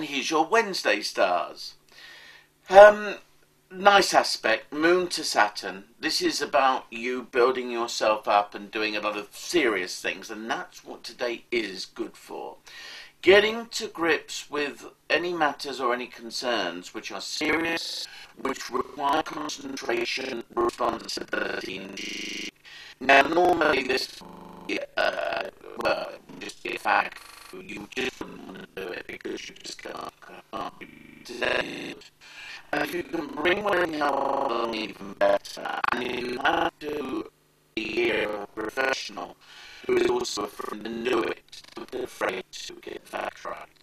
and here's your Wednesday stars. Um, nice aspect, Moon to Saturn. This is about you building yourself up and doing a lot of serious things, and that's what today is good for. Getting to grips with any matters or any concerns which are serious, which require concentration, responsibility. Now, normally this, uh, well, just be a fact, for you just it. And if you can bring one along um, even better, and you have to be a professional who is also from the new it, don't be afraid to get that right.